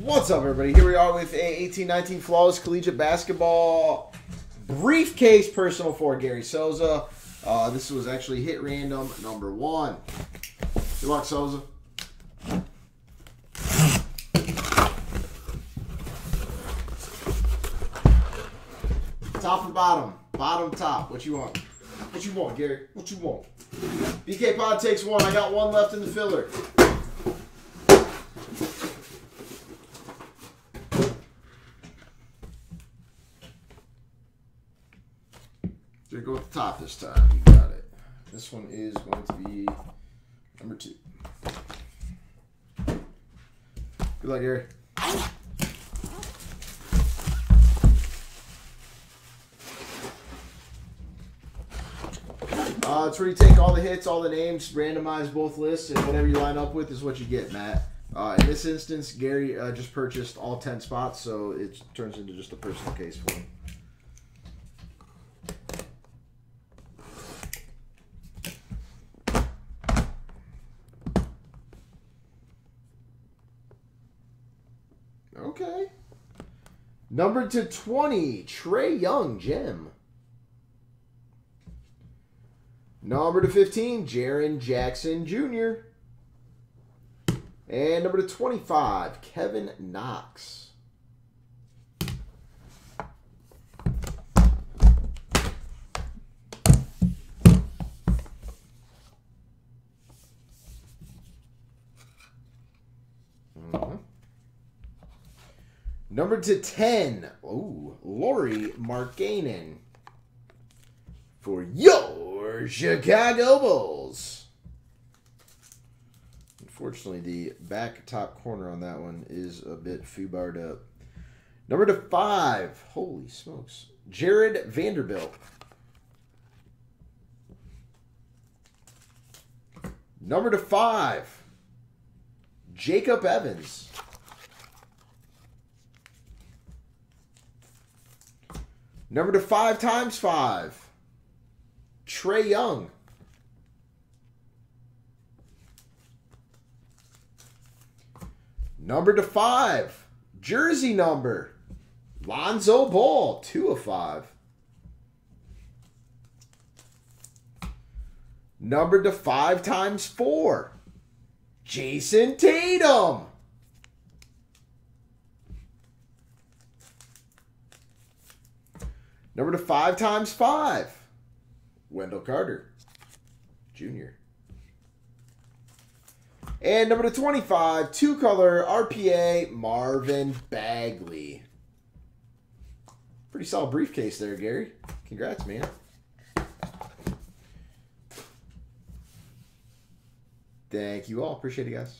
What's up, everybody? Here we are with a 18-19 Flawless Collegiate Basketball briefcase personal for Gary Souza. Uh, this was actually hit random number one. Good luck, Souza. Top or bottom? Bottom, top. What you want? What you want, Gary? What you want? BK Pod takes one. I got one left in the filler. With the top this time. You got it. This one is going to be number two. Good luck, Gary. Uh, it's where you take all the hits, all the names, randomize both lists, and whatever you line up with is what you get, Matt. Uh, in this instance, Gary uh, just purchased all 10 spots, so it turns into just a personal case for him. Okay. Number to 20, Trae Young, Jim. Number to 15, Jaren Jackson Jr. And number to 25, Kevin Knox. Number to 10, ooh, Lauri Markkanen for your Chicago Bulls. Unfortunately, the back top corner on that one is a bit foobarred up. Number to five, holy smokes, Jarred Vanderbilt. Number to five, Jacob Evans. Number to five times five, Trae Young. Number to five, jersey number, Lonzo Ball, two of five. Number to five times four, Jayson Tatum. Number to five times five, Wendell Carter Jr. And number to 25, two color RPA Marvin Bagley. Pretty solid briefcase there, Gary. Congrats, man. Thank you all. Appreciate it, guys.